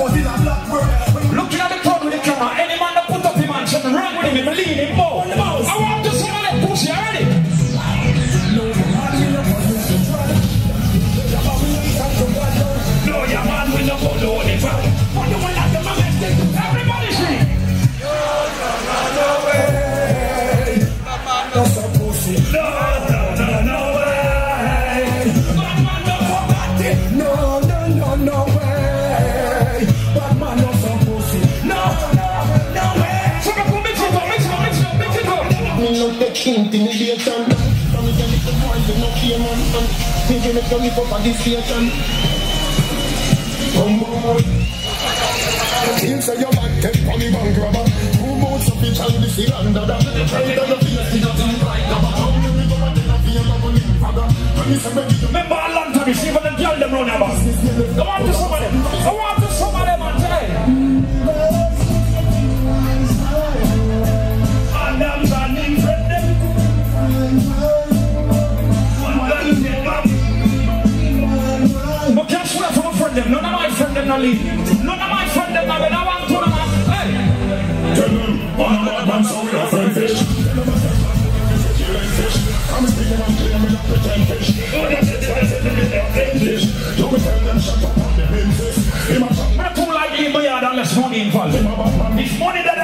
was in a black. Looking at the crowd with the camera, any man that put up him and something with him, he believe him more. I want to see all that pussy already. No, your man will not follow the crowd. Everybody sing. No, no, no. no way. Me no take intimidation. From the little boy, you no man. Me to me for station. Come on. Say your man take for me bank robber. Two modes of and this is under that. Tell them the face is nothing like that. How you we go and tell a fear of a little father. When say Remember a long time, you see when them girl them run about. I want to some of them. I want my leave. None of my friend them not when I want to them. Hey. Tell them, I'm a bad man, so we are friend fish. I'm. I'm speaking and claim me not pretend fish. Oh, that's it, that's it, that's it, that's it. Don't tell them shut up on the business. Him I'm not too like in my yard unless money involved. If money that